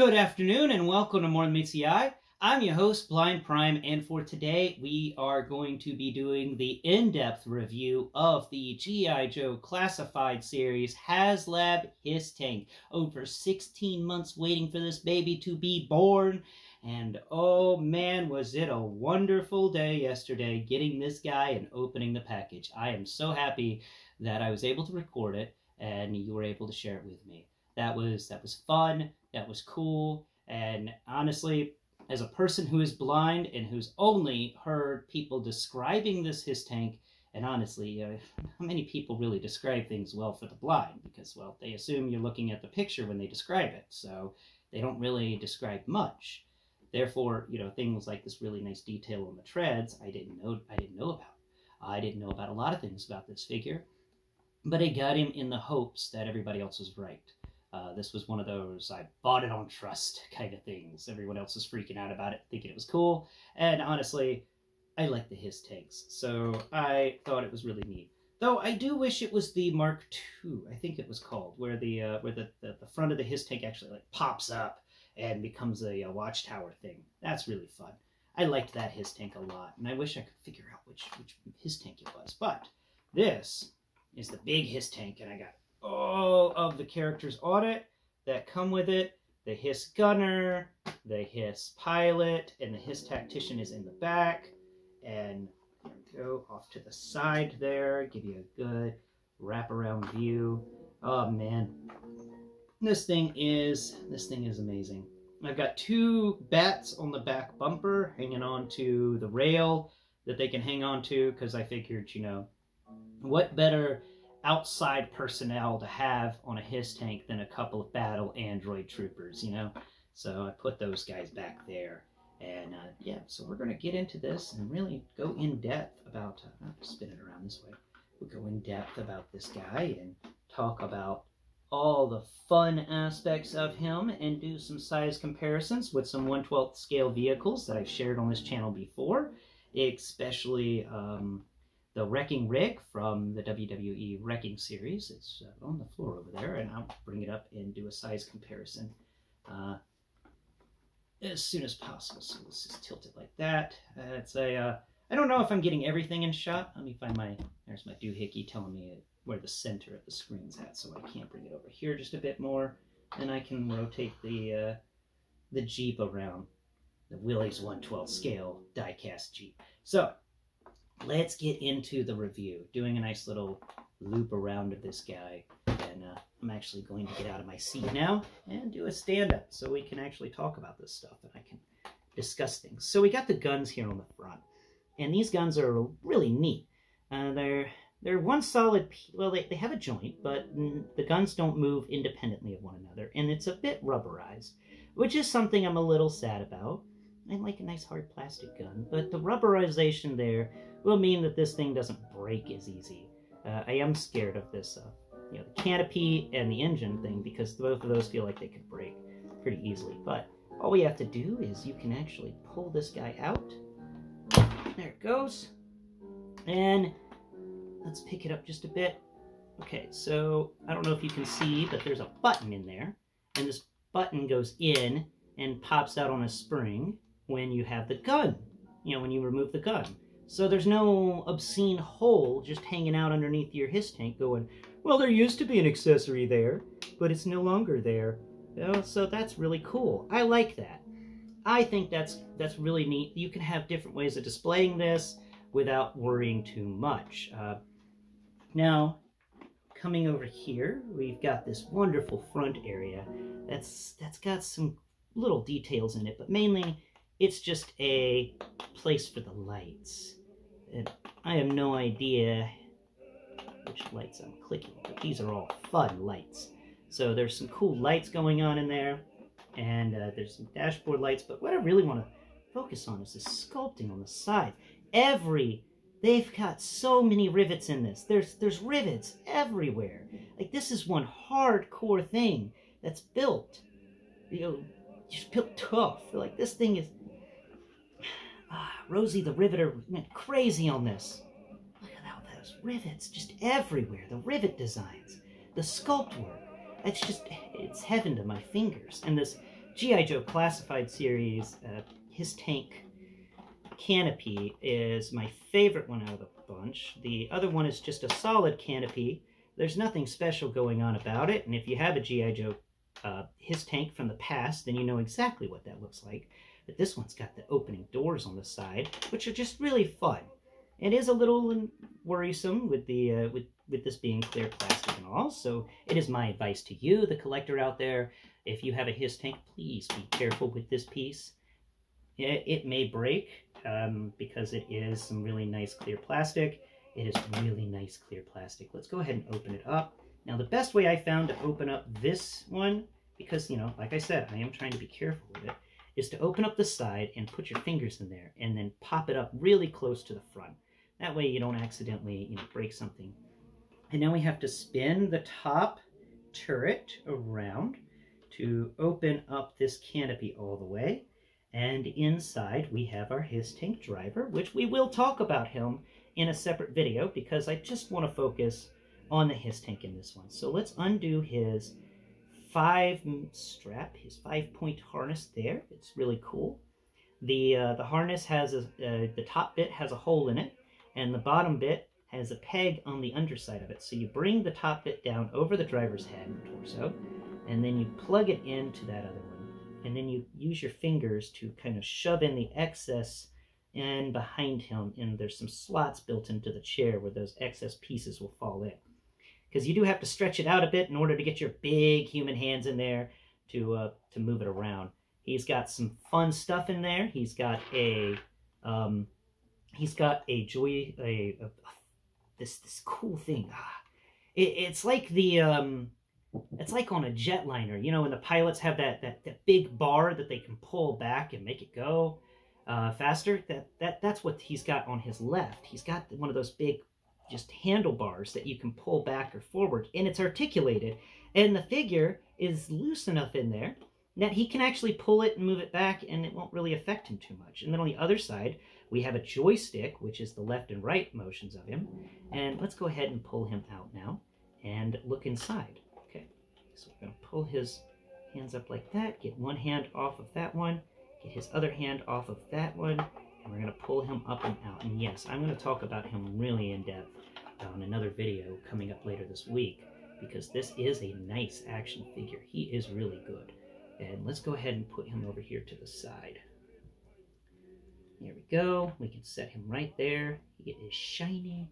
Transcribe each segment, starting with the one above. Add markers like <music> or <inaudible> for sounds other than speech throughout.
Good afternoon and welcome to More Than Meets the Eye. I'm your host, Blind Prime, and for today we are going to be doing the in-depth review of the G.I. Joe Classified series HasLab Hiss Tank. Over 16 months waiting for this baby to be born, and oh man, was it a wonderful day yesterday getting this guy and opening the package. I am so happy that I was able to record it and you were able to share it with me. That was that was fun, that was cool, and honestly, as a person who is blind and who's only heard people describing this Hiss tank, and honestly, uh, how many people really describe things well for the blind? Because, well, they assume you're looking at the picture when they describe it, so they don't really describe much. Therefore, you know, things like this really nice detail on the treads, I didn't know I didn't know about. I didn't know about a lot of things about this figure, but I got him in the hopes that everybody else was right. Uh, this was one of those I bought it on trust <laughs> kind of things. Everyone else was freaking out about it, thinking it was cool. And honestly, I like the Hiss tanks, so I thought it was really neat. Though I do wish it was the Mark II, I think it was called, where the uh, where the, the, the front of the Hiss tank actually like pops up and becomes a, a watchtower thing. That's really fun. I liked that Hiss tank a lot, and I wish I could figure out which which Hiss tank it was. But this is the big Hiss tank, and I got all of the characters on it that come with it. The Hiss Gunner, the Hiss Pilot, and the Hiss Tactician is in the back. And go off to the side there, give you a good wraparound view. Oh man, this thing is this thing is amazing. I've got two bats on the back bumper hanging on to the rail that they can hang on to because I figured, you know, what better outside personnel to have on a Hiss tank than a couple of battle android troopers, you know? So I put those guys back there. And uh, yeah, so we're going to get into this and really go in depth about, uh, I'll spin it around this way. We'll go in depth about this guy and talk about all the fun aspects of him and do some size comparisons with some 112th scale vehicles that I've shared on this channel before, especially um, the Wrecking Rig from the WWE Wrecking series. It's uh, on the floor over there, and I'll bring it up and do a size comparison uh, as soon as possible. So let's just tilt it like that. Uh, it's a, uh, I don't know if I'm getting everything in shot. Let me find my, there's my doohickey telling me where the center of the screen's at, so I can't bring it over here just a bit more. Then I can rotate the, uh, the Jeep around, the Willys 112 scale diecast Jeep. So, let's get into the review. Doing a nice little loop around of this guy. And uh, I'm actually going to get out of my seat now and do a stand-up so we can actually talk about this stuff and I can discuss things. So we got the guns here on the front. And these guns are really neat. Uh, they're they're one solid, well, they, they have a joint, but the guns don't move independently of one another, and it's a bit rubberized, which is something I'm a little sad about. I like a nice hard plastic gun, but the rubberization there will mean that this thing doesn't break as easy. Uh, I am scared of this, uh, you know, the canopy and the engine thing because both of those feel like they could break pretty easily. But all we have to do is you can actually pull this guy out. There it goes. And let's pick it up just a bit. Okay, so I don't know if you can see, but there's a button in there. And this button goes in and pops out on a spring when you have the gun, you know, when you remove the gun. So there's no obscene hole just hanging out underneath your Hiss tank going, well, there used to be an accessory there, but it's no longer there. So that's really cool. I like that. I think that's that's really neat. You can have different ways of displaying this without worrying too much. Uh, now, coming over here, we've got this wonderful front area that's that's got some little details in it, but mainly it's just a place for the lights. And I have no idea which lights I'm clicking, but these are all fun lights. So there's some cool lights going on in there, and uh, there's some dashboard lights, but what I really want to focus on is the sculpting on the side. Every, they've got so many rivets in this. There's, there's rivets everywhere. Like this is one hardcore thing that's built, you know, just built tough. Like this thing is, Ah, Rosie the Riveter went crazy on this. Look at all those rivets just everywhere. The rivet designs, the sculpt work. It's just, it's heaven to my fingers. And this G.I. Joe Classified series, uh, HISS-TANK canopy is my favorite one out of the bunch. The other one is just a solid canopy. There's nothing special going on about it, and if you have a G.I. Joe uh, HISS-TANK from the past, then you know exactly what that looks like. But this one's got the opening doors on the side, which are just really fun. It is a little worrisome with the uh, with with this being clear plastic and all. So it is my advice to you, the collector out there, if you have a HISS-TANK, please be careful with this piece. It, it may break um, because it is some really nice clear plastic. It is really nice clear plastic. Let's go ahead and open it up. Now the best way I found to open up this one, because, you know, like I said, I am trying to be careful with it, is to open up the side and put your fingers in there and then pop it up really close to the front. That way you don't accidentally, you know, break something. And now we have to spin the top turret around to open up this canopy all the way. And inside we have our Hiss tank driver, which we will talk about him in a separate video because I just want to focus on the Hiss tank in this one. So let's undo his five strap, his five point harness there. It's really cool. The, uh, the harness has, a, uh, the top bit has a hole in it, and the bottom bit has a peg on the underside of it. So you bring the top bit down over the driver's head and torso, and then you plug it into that other one. And then you use your fingers to kind of shove in the excess and behind him, and there's some slots built into the chair where those excess pieces will fall in. Because you do have to stretch it out a bit in order to get your big human hands in there to uh, to move it around. He's got some fun stuff in there. He's got a um, he's got a joy a, a, a this this cool thing. Ah, it, it's like the um, it's like on a jetliner, you know, when the pilots have that that that big bar that they can pull back and make it go uh, faster. That that that's what he's got on his left. He's got one of those big just handlebars that you can pull back or forward, and it's articulated, and the figure is loose enough in there that he can actually pull it and move it back, and it won't really affect him too much. And then on the other side, we have a joystick, which is the left and right motions of him. And let's go ahead and pull him out now and look inside. Okay, so we're going to pull his hands up like that, get one hand off of that one, get his other hand off of that one, and we're going to pull him up and out. And yes, I'm going to talk about him really in depth on another video coming up later this week because this is a nice action figure. He is really good. And let's go ahead and put him over here to the side. There we go. We can set him right there. He is shiny.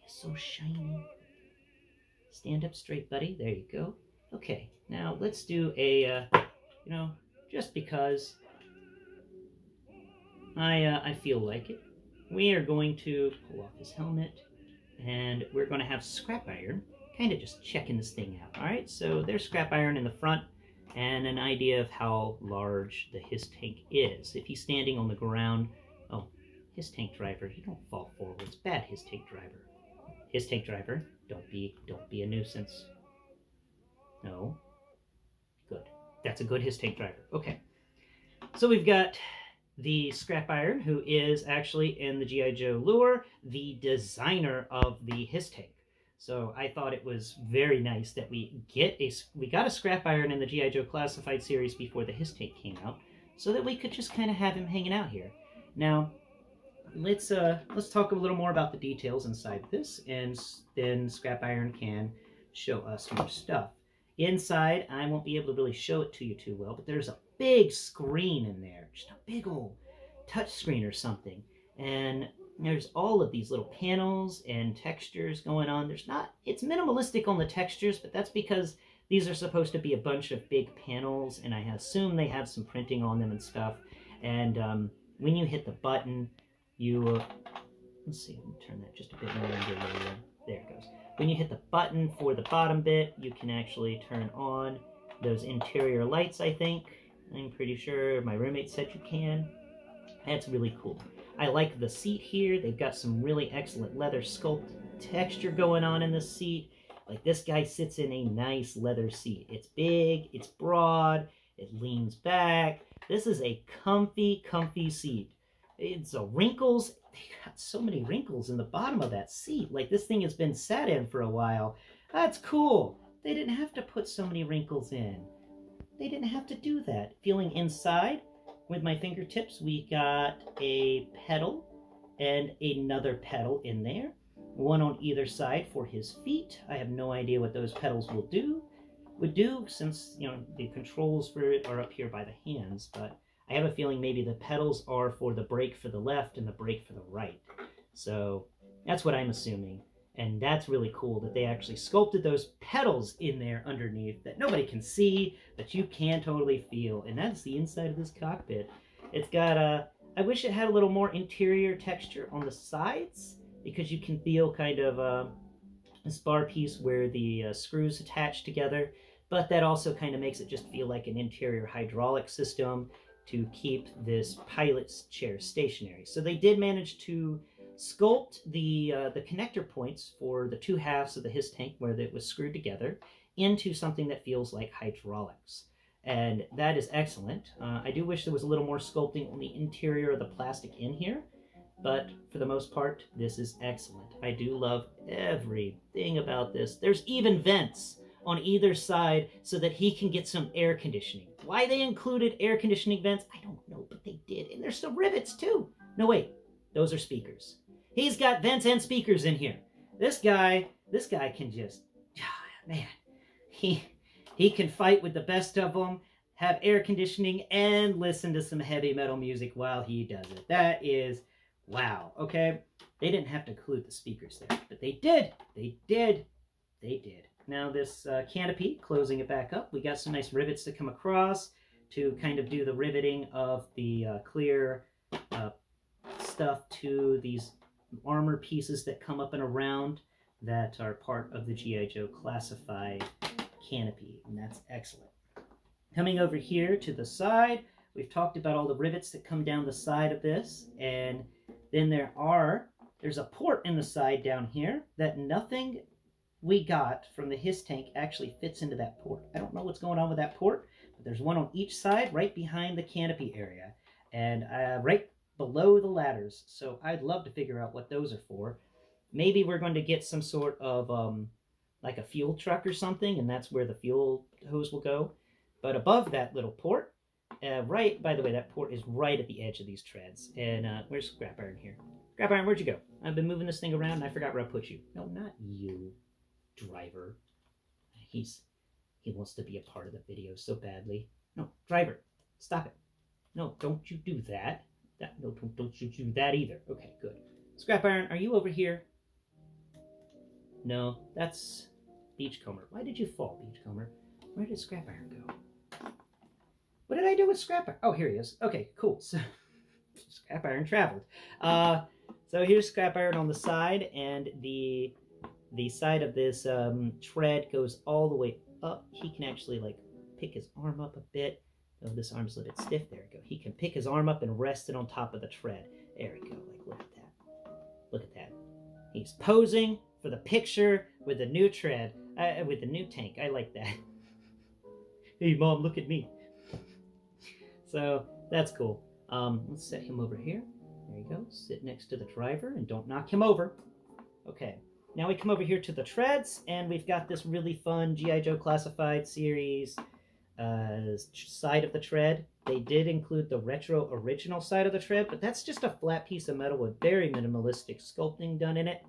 He's so shiny. Stand up straight, buddy. There you go. Okay, now let's do a, uh, you know, just because I, uh, I feel like it. We are going to pull off his helmet, and we're going to have scrap iron kind of just checking this thing out. All right, so there's scrap iron in the front and an idea of how large the Hiss tank is. If he's standing on the ground, oh, Hiss tank driver, you don't fall forwards. Bad Hiss tank driver. Hiss tank driver, don't be don't be a nuisance. No. Good. That's a good Hiss tank driver. Okay. So we've got the Scrap Iron, who is actually in the G.I. Joe lure, the designer of the HISS-TANK. So I thought it was very nice that we get a we got a Scrap Iron in the G.I. Joe Classified series before the HISS-TANK came out, so that we could just kind of have him hanging out here. Now, let's uh let's talk a little more about the details inside this and then scrap iron can show us more stuff inside i won't be able to really show it to you too well but there's a big screen in there just a big old touch screen or something and there's all of these little panels and textures going on there's not it's minimalistic on the textures but that's because these are supposed to be a bunch of big panels and i assume they have some printing on them and stuff and um, when you hit the button you, uh, let's see, let me turn that just a bit more. There it goes. When you hit the button for the bottom bit, you can actually turn on those interior lights, I think. I'm pretty sure my roommate said you can. That's really cool. I like the seat here. They've got some really excellent leather sculpt texture going on in the seat. Like this guy sits in a nice leather seat. It's big, it's broad, it leans back. This is a comfy, comfy seat it's a wrinkles. They got so many wrinkles in the bottom of that seat. Like this thing has been sat in for a while. That's cool. They didn't have to put so many wrinkles in. they didn't have to do that. Feeling inside with my fingertips, we got a pedal and another pedal in there. One on either side for his feet. I have no idea what those pedals will do. Would do since, you know, the controls for it are up here by the hands, but I have a feeling maybe the pedals are for the brake for the left and the brake for the right. So that's what I'm assuming. And that's really cool that they actually sculpted those pedals in there underneath that nobody can see, but you can totally feel. And that's the inside of this cockpit. It's got a, I wish it had a little more interior texture on the sides because you can feel kind of a, this bar piece where the uh, screws attach together. But that also kind of makes it just feel like an interior hydraulic system to keep this pilot's chair stationary. So they did manage to sculpt the uh, the connector points for the two halves of the Hiss tank where it was screwed together into something that feels like hydraulics. And that is excellent. Uh, I do wish there was a little more sculpting on the interior of the plastic in here, but for the most part, this is excellent. I do love everything about this. There's even vents on either side so that he can get some air conditioning. Why they included air conditioning vents, I don't know, but they did. And there's some rivets too. No, wait, those are speakers. He's got vents and speakers in here. This guy, this guy can just, <sighs> man, he he can fight with the best of them, have air conditioning, and listen to some heavy metal music while he does it. That is, wow, okay? They didn't have to include the speakers there, but they did. They did. They did. Now this uh, canopy, closing it back up, we got some nice rivets to come across to kind of do the riveting of the uh, clear uh, stuff to these armor pieces that come up and around that are part of the G.I. Joe classified canopy, and that's excellent. Coming over here to the side, we've talked about all the rivets that come down the side of this, and then there are, there's a port in the side down here that nothing we got from the Hiss tank actually fits into that port. I don't know what's going on with that port, but there's one on each side right behind the canopy area and uh, right below the ladders. So I'd love to figure out what those are for. Maybe we're going to get some sort of um, like a fuel truck or something, and that's where the fuel hose will go. But above that little port, uh, right, by the way, that port is right at the edge of these treads. And uh, where's Scrap Iron here? Scrap Iron, where'd you go? I've been moving this thing around and I forgot where I put you. No, not you, driver. He's he wants to be a part of the video so badly. No, driver, stop it. No, don't you do that. That no, don't, don't you do that either. Okay, good. Scrap Iron, are you over here? No, that's Beachcomber. Why did you fall, Beachcomber? Where did Scrap Iron go? What did I do with Scrap Iron? Oh, here he is. Okay, cool. So, <laughs> Scrap Iron traveled. Uh, so here's Scrap Iron on the side, and the the side of this um, tread goes all the way up. He can actually like pick his arm up a bit. Oh, this arm's a little bit stiff. There we go. He can pick his arm up and rest it on top of the tread. There we go. Like, look at that. Look at that. He's posing for the picture with the new tread, uh, with the new tank. I like that. <laughs> hey, mom, look at me. so that's cool. Um, let's set him over here. There you go. Sit next to the driver and don't knock him over. Okay. Now we come over here to the treads, and we've got this really fun G.I. Joe Classified series uh, side of the tread. They did include the retro original side of the tread, but that's just a flat piece of metal with very minimalistic sculpting done in it.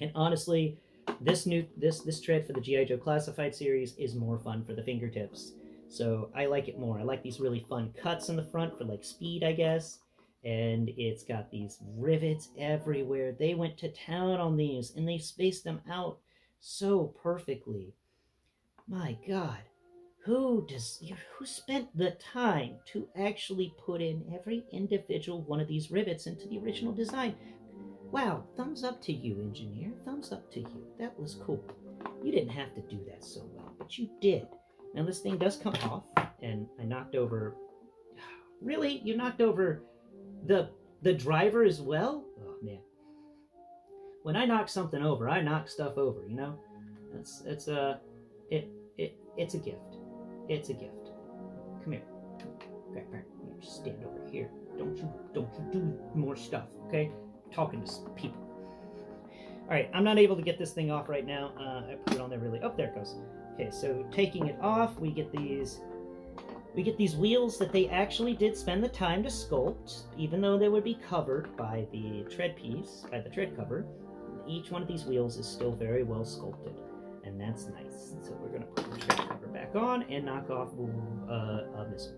And honestly, this new this this tread for the GI Joe Classified series is more fun for the fingertips. So I like it more. I like these really fun cuts in the front for like speed, I guess. And it's got these rivets everywhere. They went to town on these and they spaced them out so perfectly. My God who does who spent the time to actually put in every individual one of these rivets into the original design? Wow thumbs up to you engineer. Thumbs up to you. That was cool. You didn't have to do that so well but you did. Now this thing does come off and i knocked over <sighs> really? You knocked over the the driver as well oh man when i knock something over i knock stuff over you know it's it's a it it it's a gift it's a gift. Come here. Okay, You stand over here. Don't you don't you do more stuff, okay? Talking to people. All right, I'm not able to get this thing off right now. Uh, I put it on there really. Oh, there it goes. Okay, so taking it off, we get these We get these wheels that they actually did spend the time to sculpt, even though they would be covered by the tread piece, by the tread cover. Each one of these wheels is still very well sculpted, and that's nice. So we're gonna put the tread cover back on and knock off uh, a missile.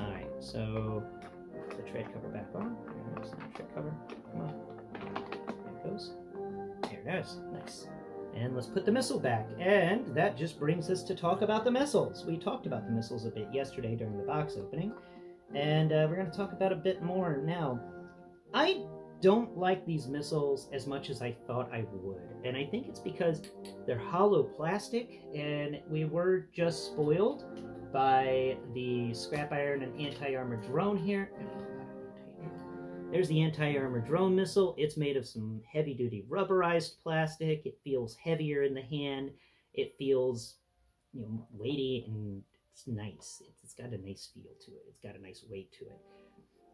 All right, so the tread cover back on. There's the tread cover. Come on. There it goes. There it is. Nice. And let's put the missile back. And that just brings us to talk about the missiles. We talked about the missiles a bit yesterday during the box opening. And uh, we're going to talk about a bit more now. I don't like these missiles as much as I thought I would. And I think it's because they're hollow plastic and we were just spoiled by the scrap iron and anti-armor drone here. There's the anti-armor drone missile. It's made of some heavy-duty rubberized plastic. It feels heavier in the hand. It feels, you know, weighty and it's nice. it's got a nice feel to it. It's got a nice weight to it.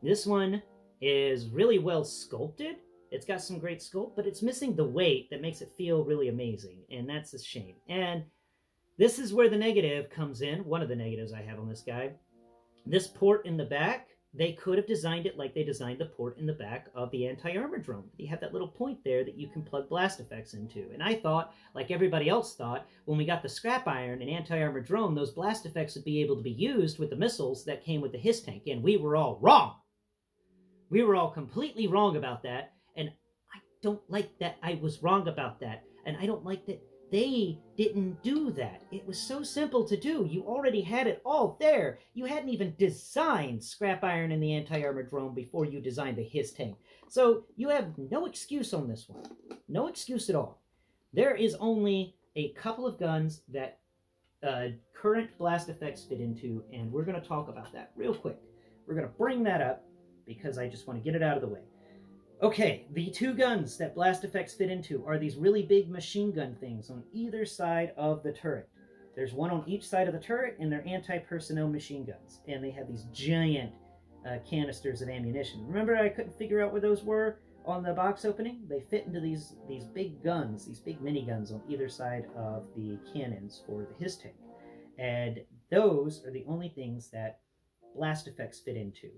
This one is really well sculpted. It's got some great sculpt, but it's missing the weight that makes it feel really amazing, and that's a shame. And this is where the negative comes in. One of the negatives I have on this guy. This port in the back they could have designed it like they designed the port in the back of the anti-armor drone. You have that little point there that you can plug blast effects into. And I thought, like everybody else thought, when we got the scrap iron and anti-armor drone, those blast effects would be able to be used with the missiles that came with the Hiss tank. And we were all wrong. We were all completely wrong about that. And I don't like that I was wrong about that. And I don't like that they didn't do that. It was so simple to do. You already had it all there. You hadn't even designed scrap iron and the anti-armor drone before you designed the Hiss tank. So you have no excuse on this one. No excuse at all. There is only a couple of guns that uh, current blast effects fit into, and we're going to talk about that real quick. We're going to bring that up because I just want to get it out of the way. Okay, the two guns that blast effects fit into are these really big machine gun things on either side of the turret. There's one on each side of the turret, and they're anti-personnel machine guns. And they have these giant uh, canisters of ammunition. Remember I couldn't figure out where those were on the box opening? They fit into these, these big guns, these big miniguns on either side of the cannons for the Hiss tank. And those are the only things that blast effects fit into.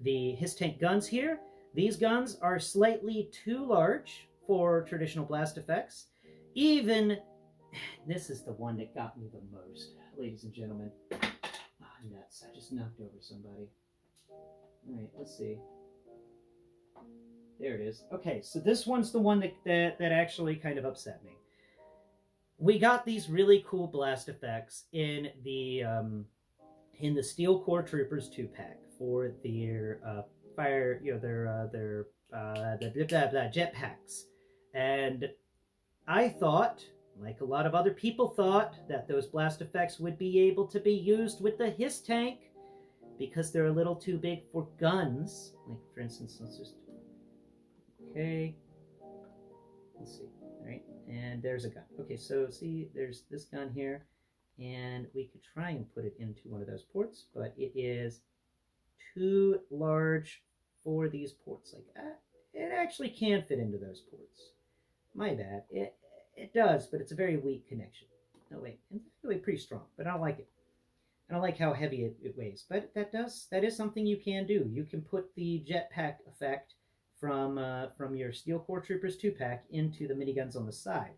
The Hiss tank guns here these guns are slightly too large for traditional blast effects. Even, <sighs> this is the one that got me the most, ladies and gentlemen. Ah, nuts, I just knocked over somebody. Alright, let's see. There it is. Okay, so this one's the one that, that, that actually kind of upset me. We got these really cool blast effects in the um, in the Steel Corps Troopers 2-pack for their uh, fire, you know, their uh, their uh, jetpacks, and I thought, like a lot of other people thought, that those blast effects would be able to be used with the HISS tank because they're a little too big for guns. Like for instance, let's just okay. Let's see, All right, and there's a gun. Okay, so see, there's this gun here, and we could try and put it into one of those ports, but it is too large for these ports. Like, uh, it actually can fit into those ports. My bad. It, it does, but it's a very weak connection. No, wait, it's really pretty strong, but I don't like it. I don't like how heavy it, it weighs, but that does that is something you can do. You can put the jetpack effect from uh, from your Steel Corps Troopers 2-pack into the miniguns on the side,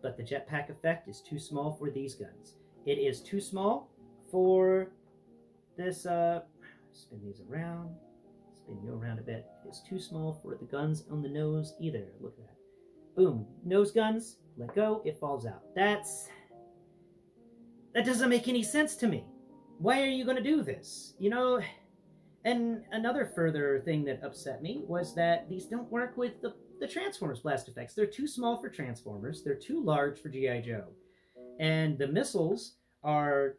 but the jetpack effect is too small for these guns. It is too small for this uh, Spin these around. Spin you around a bit. It's too small for the guns on the nose either. Look at that. Boom. Nose guns. Let go. It falls out. That's... That doesn't make any sense to me. Why are you going to do this? You know... And another further thing that upset me was that these don't work with the, the Transformers blast effects. They're too small for Transformers. They're too large for G.I. Joe. And the missiles are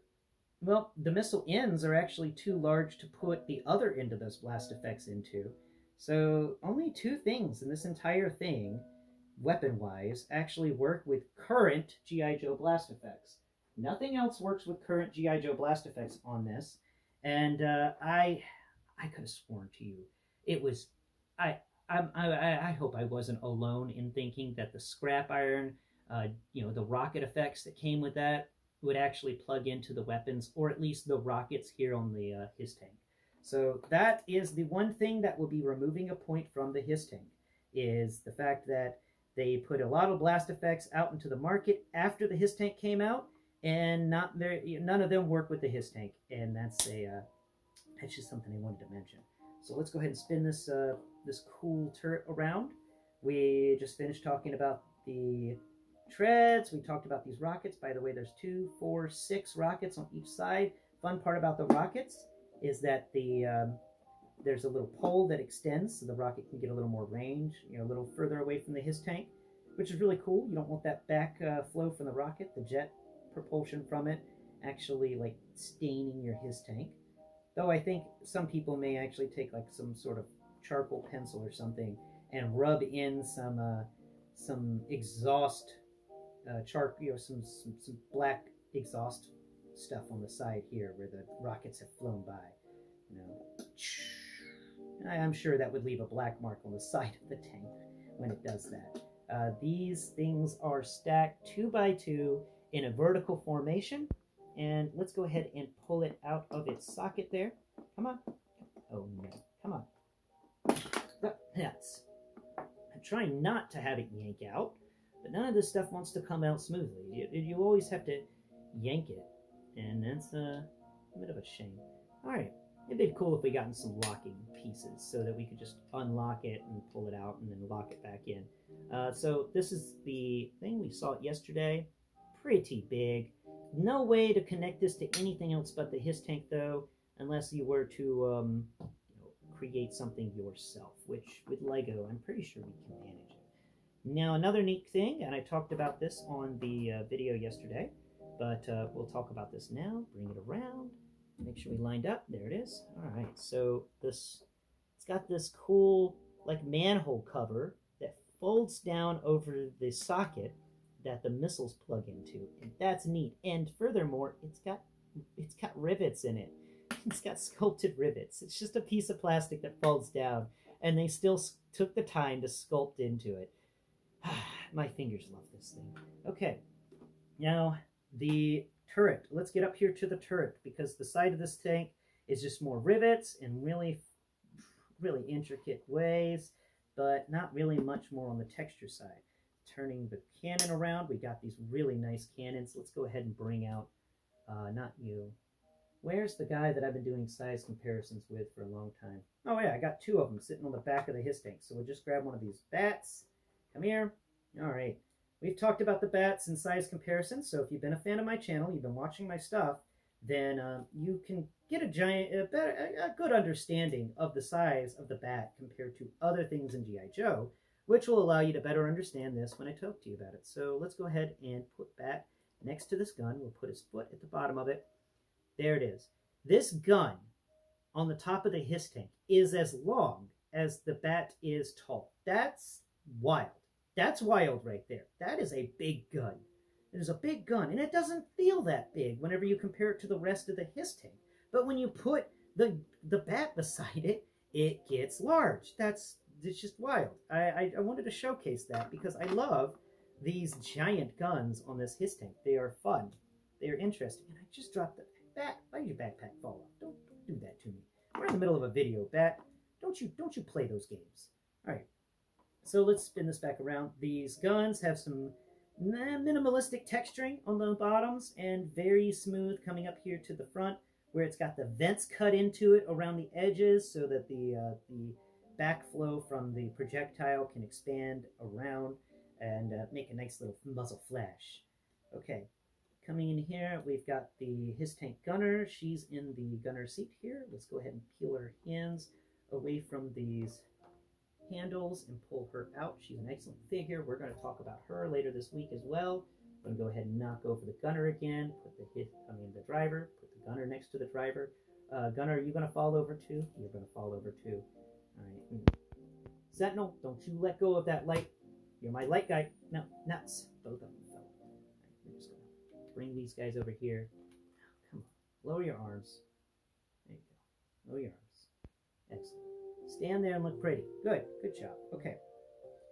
well, the missile ends are actually too large to put the other end of those blast effects into. So only two things in this entire thing, weapon-wise, actually work with current G.I. Joe blast effects. Nothing else works with current G.I. Joe blast effects on this. And uh, I I could have sworn to you. It was... I, I, I, I hope I wasn't alone in thinking that the scrap iron, uh, you know, the rocket effects that came with that would actually plug into the weapons, or at least the rockets here on the uh, Hiss tank. So that is the one thing that will be removing a point from the Hiss tank, is the fact that they put a lot of blast effects out into the market after the Hiss tank came out, and not very, none of them work with the Hiss tank, and that's a uh, that's just something I wanted to mention. So let's go ahead and spin this uh, this cool turret around. We just finished talking about the treads. We talked about these rockets. By the way, there's two, four, six rockets on each side. Fun part about the rockets is that the um, there's a little pole that extends so the rocket can get a little more range, you know, a little further away from the Hiss tank, which is really cool. You don't want that back uh, flow from the rocket, the jet propulsion from it, actually like staining your Hiss tank. Though I think some people may actually take like some sort of charcoal pencil or something and rub in some uh, some exhaust uh, char you know some, some some black exhaust stuff on the side here where the rockets have flown by. You know, I'm sure that would leave a black mark on the <laughs> side of the tank when it does that. Uh, these things are stacked two by two in a vertical formation. And let's go ahead and pull it out of its socket there. Come on. Oh no, come on. That's. I'm trying not to have it yank out, but none of this stuff wants to come out smoothly. You, you always have to yank it, and that's uh, a bit of a shame. All right, it'd be cool if we gotten some locking pieces so that we could just unlock it and pull it out and then lock it back in. Uh, so this is the thing we saw yesterday. Pretty big. No way to connect this to anything else but the Hiss tank though, unless you were to um, create something yourself, which with Lego, I'm pretty sure we can manage it. Now, another neat thing, and I talked about this on the uh, video yesterday, but uh, we'll talk about this now. Bring it around. Make sure we lined up. There it is. All right, so this, it's got this cool, like, manhole cover that folds down over the socket that the missiles plug into, and that's neat. And furthermore, it's got it's got rivets in it <laughs> it's got sculpted rivets. It's just a piece of plastic that folds down, and they still took the time to sculpt into it. My fingers love this thing. Okay, now the turret. Let's get up here to the turret because the side of this tank is just more rivets in really, really intricate ways, but not really much more on the texture side. Turning the cannon around, we got these really nice cannons. Let's go ahead and bring out, uh, not you, Where's the guy that I've been doing size comparisons with for a long time? Oh yeah, I got two of them sitting on the back of the Hiss tank. So we'll just grab one of these bats. Come here. All right. We've talked about the bats and size comparisons. So if you've been a fan of my channel, you've been watching my stuff, then um, you can get a giant, a, better, a good understanding of the size of the bat compared to other things in G.I. Joe, which will allow you to better understand this when I talk to you about it. So let's go ahead and put Bat next to this gun. We'll put his foot at the bottom of it. There it is. This gun on the top of the Hiss tank is as long as the bat is tall. That's wild. That's wild right there. That is a big gun. It is a big gun, and it doesn't feel that big whenever you compare it to the rest of the Hiss tank. But when you put the the bat <laughs> beside it, it gets large. That's it's just wild. I, I, I wanted to showcase that because I love these giant guns on this Hiss tank. They are fun. They are interesting. And I just dropped the Bat, why did your backpack fall off? Don't, don't do that to me. We're in the middle of a video, Bat. Don't you don't you play those games. All right. So let's spin this back around. These guns have some minimalistic texturing on the bottoms and very smooth coming up here to the front where it's got the vents cut into it around the edges so that the uh, the backflow from the projectile can expand around and uh, make a nice little muzzle flash. Okay, Coming in here, we've got the Hiss tank gunner. She's in the gunner seat here. Let's go ahead and peel her hands away from these handles and pull her out. She's an excellent figure. We're going to talk about her later this week as well. I'm going to go ahead and knock over the gunner again. Put the hit, I mean the driver. Put the gunner next to the driver. Uh, gunner, are you going to fall over too? You're going to fall over too. All right. Sentinel, don't you let go of that light. You're my light guy. No, nuts. Both of them fell. We're just going to bring these guys over here. Come on, lower your arms. There you go. Lower your arms. Excellent. Stand there and look pretty. Good, good job. Okay.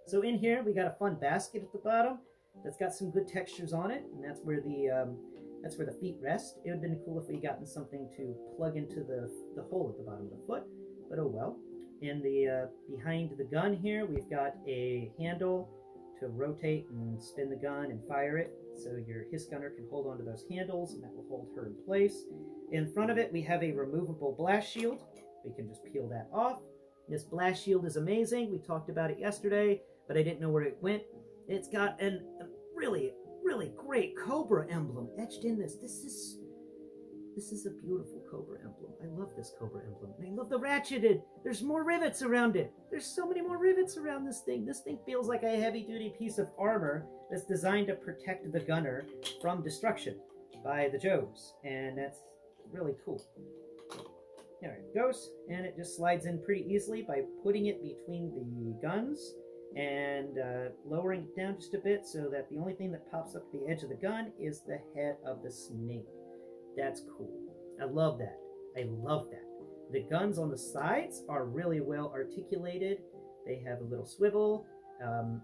So in here, we got a fun basket at the bottom that's got some good textures on it, and that's where the um, That's where the feet rest. It would have been cool if we gotten something to plug into the, the hole at the bottom of the foot, but oh well. In the uh, behind the gun here, we've got a handle to rotate and spin the gun and fire it. So your Hiss gunner can hold onto those handles and that will hold her in place. In front of it, we have a removable blast shield. We can just peel that off. This blast shield is amazing. We talked about it yesterday, but I didn't know where it went. It's got an, a really, really great Cobra emblem etched in this. This is this is a beautiful Cobra emblem. I love this Cobra emblem. And I love the ratcheted. There's more rivets around it. There's so many more rivets around this thing. This thing feels like a heavy-duty piece of armor that's designed to protect the gunner from destruction by the Joes. And that's really cool. There it goes. And it just slides in pretty easily by putting it between the guns and uh, lowering it down just a bit so that the only thing that pops up the edge of the gun is the head of the snake. That's cool. I love that. I love that. The guns on the sides are really well articulated. They have a little swivel. Um,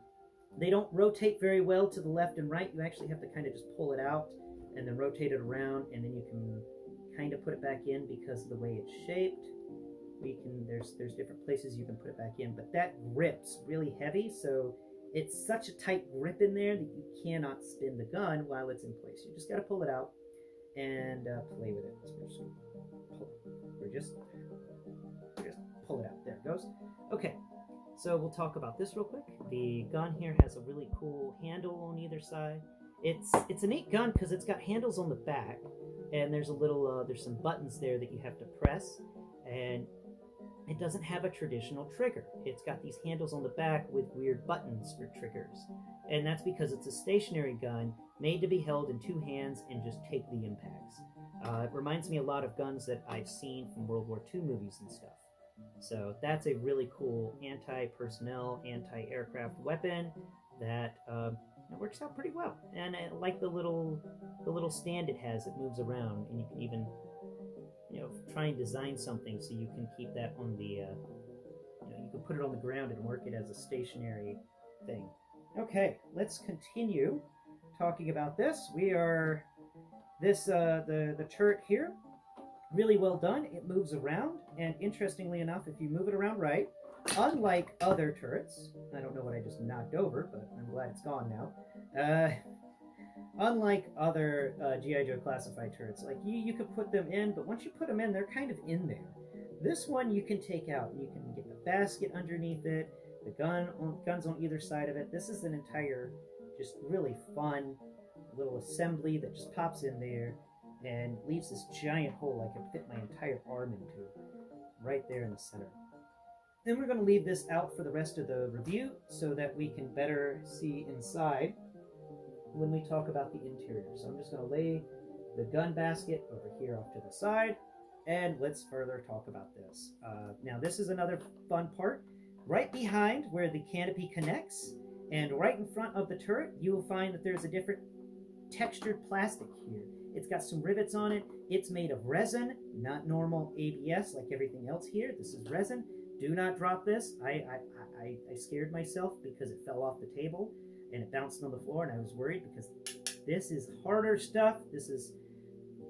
they don't rotate very well to the left and right. You actually have to kind of just pull it out and then rotate it around, and then you can kind of put it back in because of the way it's shaped. We can there's there's different places you can put it back in, but that grips really heavy, so it's such a tight grip in there that you cannot spin the gun while it's in place. You just got to pull it out and uh, play with it. Pull, we're just, we're just pull it out. There it goes. Okay, so we'll talk about this real quick. The gun here has a really cool handle on either side. It's it's a neat gun because it's got handles on the back, and there's a little uh, there's some buttons there that you have to press, and it doesn't have a traditional trigger. It's got these handles on the back with weird buttons for triggers. And that's because it's a stationary gun made to be held in two hands and just take the impacts. Uh, it reminds me a lot of guns that I've seen from World War II movies and stuff. So that's a really cool anti-personnel, anti-aircraft weapon that uh, works out pretty well. And I like the little the little stand it has that moves around, and you can even you know try and design something so you can keep that on the uh, you know you can put it on the ground and work it as a stationary thing. Okay, let's continue talking about this. We are this uh, the the turret here, really well done. It moves around, and interestingly enough, if you move it around right, unlike other turrets, I don't know what I just knocked over, but I'm glad it's gone now. Uh, unlike other uh, GI Joe classified turrets, like you you could put them in, but once you put them in, they're kind of in there. This one you can take out. You can get the basket underneath it, the gun on, guns on either side of it. This is an entire just really fun little assembly that just pops in there and leaves this giant hole I can fit my entire arm into right there in the center. Then we're going to leave this out for the rest of the review so that we can better see inside when we talk about the interior. So I'm just going to lay the gun basket over here off to the side and let's further talk about this. Uh, now this is another fun part. Right behind where the canopy connects and right in front of the turret, you will find that there's a different textured plastic here. It's got some rivets on it. It's made of resin, not normal ABS like everything else here. This is resin. Do not drop this. I, I, I, I scared myself because it fell off the table and it bounced on the floor and I was worried because this is harder stuff. This is,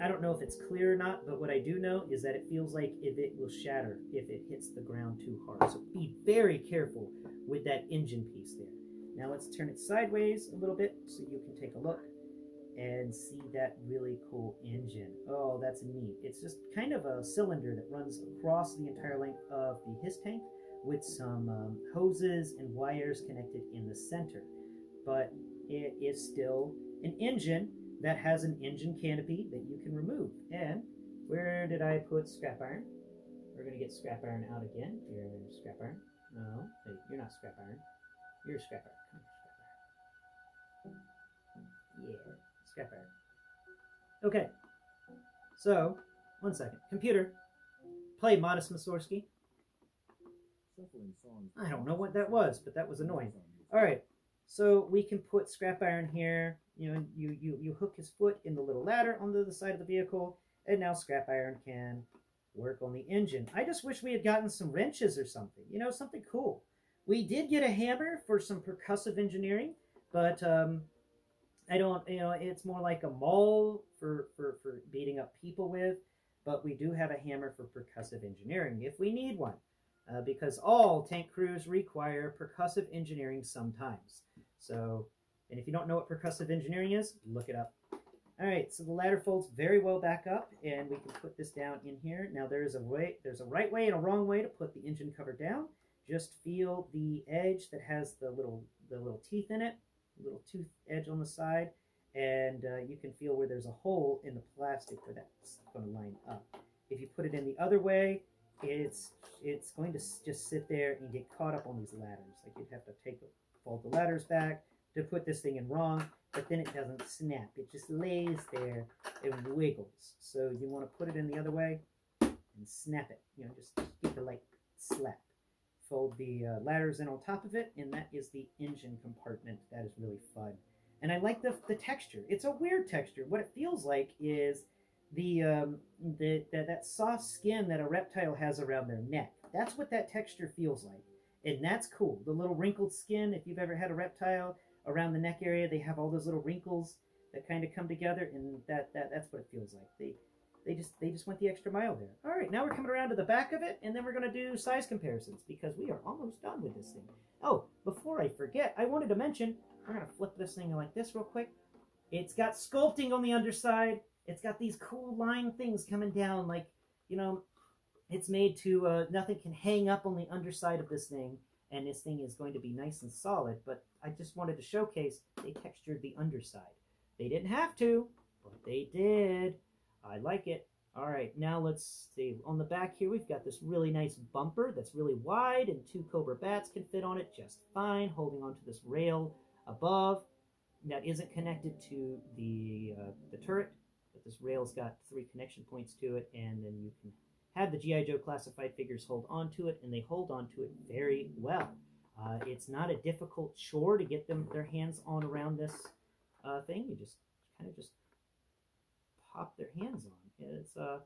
I don't know if it's clear or not, but what I do know is that it feels like if it will shatter if it hits the ground too hard. So be very careful with that engine piece there. Now let's turn it sideways a little bit so you can take a look and see that really cool engine. Oh, that's neat. It's just kind of a cylinder that runs across the entire length of the HISS tank with some um, hoses and wires connected in the center. But it is still an engine that has an engine canopy that you can remove. And where did I put scrap iron? We're going to get scrap iron out again. Here, scrap iron. No, hey, you're not scrap iron. You're scrap iron. Yeah, scrap iron. Okay. So, one second. Computer, play Modest Mussorgsky. I don't know what that was, but that was annoying. All right. So we can put scrap iron here. You know, you, you, you hook his foot in the little ladder onto the side of the vehicle, and now scrap iron can work on the engine. I just wish we had gotten some wrenches or something. You know, something cool. We did get a hammer for some percussive engineering, but um, I don't, you know, it's more like a maul for, for, for beating up people with, but we do have a hammer for percussive engineering if we need one, uh, because all tank crews require percussive engineering sometimes. So, and if you don't know what percussive engineering is, look it up. All right, so the ladder folds very well back up, and we can put this down in here. Now there's a way, there's a right way and a wrong way to put the engine cover down. Just feel the edge that has the little the little teeth in it, little tooth edge on the side, and uh, you can feel where there's a hole in the plastic where that's going to line up. If you put it in the other way, it's it's going to just sit there and get caught up on these ladders. Like you'd have to take fold the ladders back to put this thing in wrong but then it doesn't snap. It just lays there and wiggles. So you want to put it in the other way and snap it. You know, just, give it like slap. Fold the uh, ladders in on top of it, and that is the engine compartment. That is really fun. And I like the, the texture. It's a weird texture. What it feels like is the, um, the, the that soft skin that a reptile has around their neck. That's what that texture feels like. And that's cool. The little wrinkled skin, if you've ever had a reptile, around the neck area, they have all those little wrinkles that kind of come together, and that, that that's what it feels like. They they just they just went the extra mile there. All right, now we're coming around to the back of it, and then we're going to do size comparisons because we are almost done with this thing. Oh, before I forget, I wanted to mention, we're going to flip this thing like this real quick. It's got sculpting on the underside. It's got these cool line things coming down, like, you know, it's made to, uh, nothing can hang up on the underside of this thing and this thing is going to be nice and solid, but I just wanted to showcase they textured the underside. They didn't have to, but they did. I like it. All right, now let's see. On the back here, we've got this really nice bumper that's really wide, and two Cobra bats can fit on it just fine, holding onto this rail above. That isn't connected to the, uh, the turret, but this rail's got three connection points to it, and then you can have the G.I. Joe classified figures hold onto it, and they hold onto it very well. Uh, it's not a difficult chore to get them their hands on around this uh, thing. You just kind of just pop their hands on. It's uh,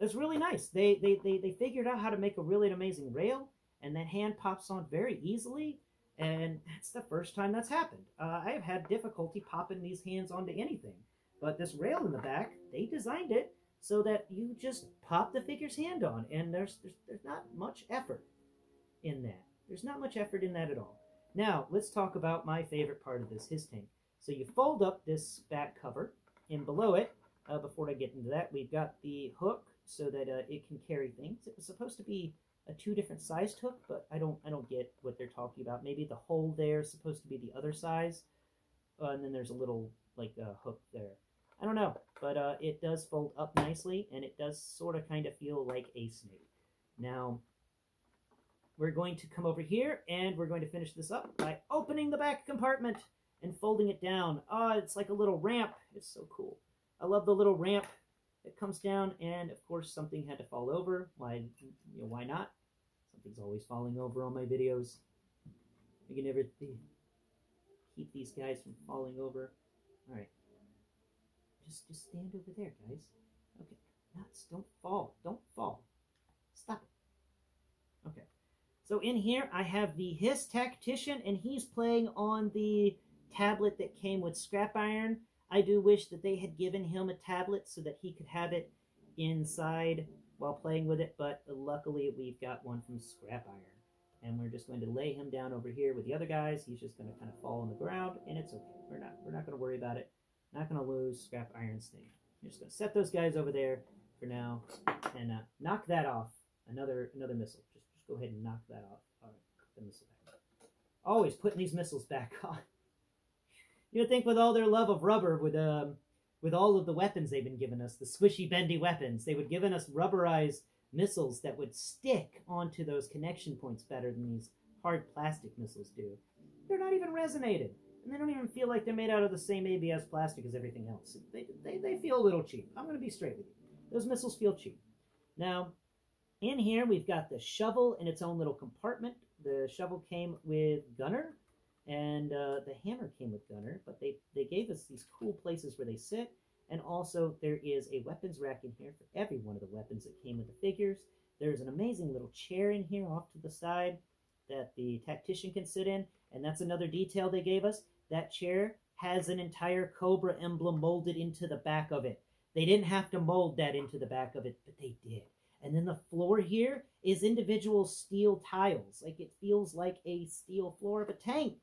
it's really nice. They, they they they figured out how to make a really amazing rail, and that hand pops on very easily. And that's the first time that's happened. Uh, I have had difficulty popping these hands onto anything, but this rail in the back, they designed it so that you just pop the figure's hand on, and there's, there's, there's not much effort in that. There's not much effort in that at all. Now, let's talk about my favorite part of this HISS tank. So you fold up this back cover, and below it, uh, before I get into that, we've got the hook so that uh, it can carry things. It was supposed to be a two different sized hook, but I don't I don't get what they're talking about. Maybe the hole there is supposed to be the other size, uh, and then there's a little like uh, hook there. I don't know, but uh, it does fold up nicely, and it does sort of kind of feel like a snake. Now, we're going to come over here, and we're going to finish this up by opening the back compartment and folding it down. Ah, oh, it's like a little ramp. It's so cool. I love the little ramp that comes down, and of course something had to fall over. Why, you know, why not? Something's always falling over on my videos. I can never keep these guys from falling over. All right. Just, just stand over there, guys. Okay, nuts, don't fall, don't fall. Stop it. Okay, so in here I have the HISS Tactician, and he's playing on the tablet that came with Scrap Iron. I do wish that they had given him a tablet so that he could have it inside while playing with it, but luckily we've got one from Scrap Iron. And we're just going to lay him down over here with the other guys. He's just going to kind of fall on the ground, and it's okay. We're not, we're not going to worry about it. Not going to lose Scrap Iron's thing. You're just going to set those guys over there for now and uh, knock that off. Another another missile. Just, just go ahead and knock that off. All right, the missile back Always putting these missiles back <laughs> on. You'd think with all their love of rubber, with um, with all of the weapons they've been giving us, the squishy, bendy weapons, they would given us rubberized missiles that would stick onto those connection points better than these hard plastic missiles do. They're not even resonated and they don't even feel like they're made out of the same ABS plastic as everything else. They, they, they feel a little cheap. I'm going to be straight with you. Those missiles feel cheap. Now, in here, we've got the shovel in its own little compartment. The shovel came with gunner, and uh, the hammer came with gunner, but they, they gave us these cool places where they sit, and also there is a weapons rack in here for every one of the weapons that came with the figures. There's an amazing little chair in here off to the side that the tactician can sit in, and that's another detail they gave us. That chair has an entire Cobra emblem molded into the back of it. They didn't have to mold that into the back of it, but they did. And then the floor here is individual steel tiles. Like it feels like a steel floor of a tank.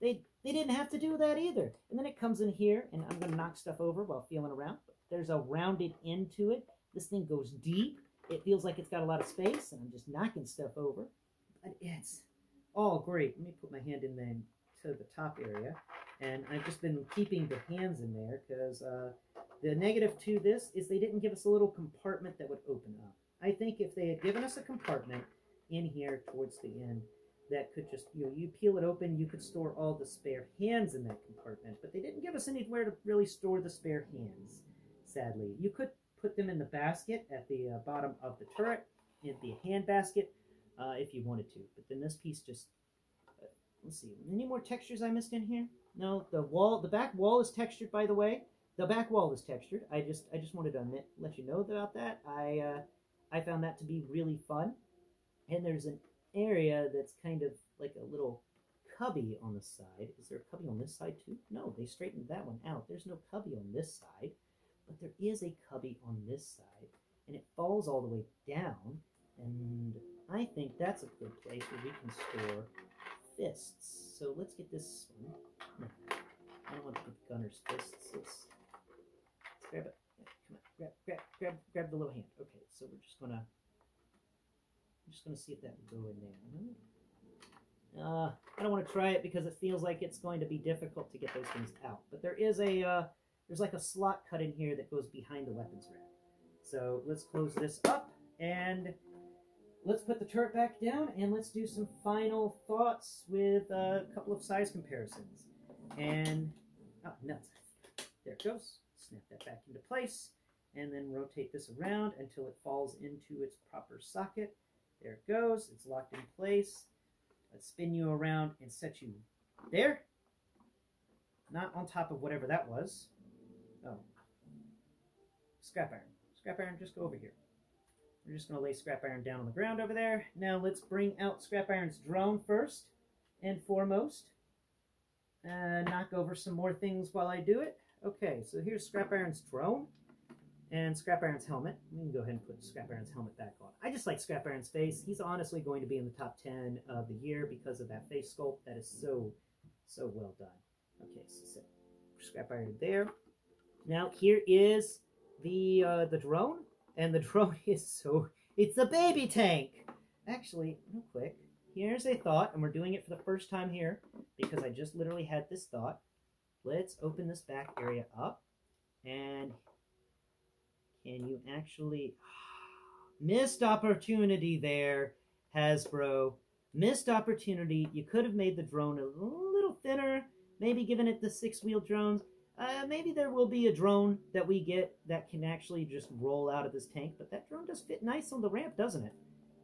They they didn't have to do that either. And then it comes in here, and I'm going to knock stuff over while feeling around. There's a rounded end to it. This thing goes deep. It feels like it's got a lot of space, and I'm just knocking stuff over. But it's all great. Let me put my hand in there to the top area. And I've just been keeping the hands in there because uh, the negative to this is they didn't give us a little compartment that would open up. I think if they had given us a compartment in here towards the end, that could just, you know, you peel it open, you could store all the spare hands in that compartment, but they didn't give us anywhere to really store the spare hands, sadly. You could put them in the basket at the uh, bottom of the turret, in the hand basket, uh, if you wanted to. But then this piece just, uh, let's see, any more textures I missed in here? No, the wall, the back wall is textured, by the way. The back wall is textured. I just, I just wanted to admit, let you know about that. I, uh, I found that to be really fun. And there's an area that's kind of like a little cubby on the side. Is there a cubby on this side too? No, they straightened that one out. There's no cubby on this side, but there is a cubby on this side, and it falls all the way down, and I think that's a good place where we can store fists. So let's get this one. No, I don't want to get gunner's fists. Let's, let's grab it. Come on, grab, grab, grab, grab the little hand. Okay, so we're just gonna I'm just going to see if that will go in there. Uh, I don't want to try it because it feels like it's going to be difficult to get those things out. But there is a, uh, there's like a slot cut in here that goes behind the weapons rack. So let's close this up and let's put the turret back down and let's do some final thoughts with a couple of size comparisons. And, oh, nuts. There it goes. Snap that back into place and then rotate this around until it falls into its proper socket. There it goes. It's locked in place. Let's spin you around and set you there. Not on top of whatever that was. Oh. Scrap iron. Scrap iron, just go over here. We're just going to lay scrap iron down on the ground over there. Now let's bring out scrap iron's drone first and foremost. Uh, knock over some more things while I do it. Okay, so here's scrap iron's drone and Scrap Iron's helmet. We can go ahead and put Scrap Iron's helmet back on. I just like Scrap Iron's face. He's honestly going to be in the top 10 of the year because of that face sculpt. That is so, so well done. Okay, so set Scrap Iron there. Now here is the uh, the drone, and the <laughs> drone is so it's a baby tank. Actually, real quick, here's a thought, and we're doing it for the first time here because I just literally had this thought. Let's open this back area up, and can you actually... <sighs> Missed opportunity there, Hasbro. Missed opportunity. You could have made the drone a little thinner, maybe given it the six-wheel drones. Uh, maybe there will be a drone that we get that can actually just roll out of this tank, but that drone does fit nice on the ramp, doesn't it?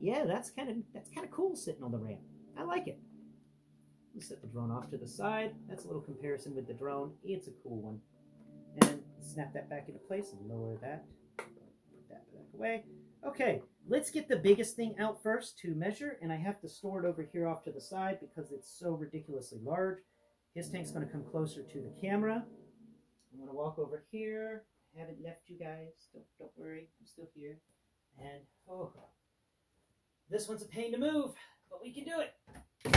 Yeah, that's kind of that's kind of cool sitting on the ramp. I like it. Let's set the drone off to the side. That's a little comparison with the drone. It's a cool one. And snap that back into place and lower that away. Okay, let's get the biggest thing out first to measure, and I have to store it over here off to the side because it's so ridiculously large. Hiss tank's going to come closer to the camera. I'm going to walk over here. I haven't left you guys. Don't, don't worry, I'm still here. And, oh, this one's a pain to move, but we can do it.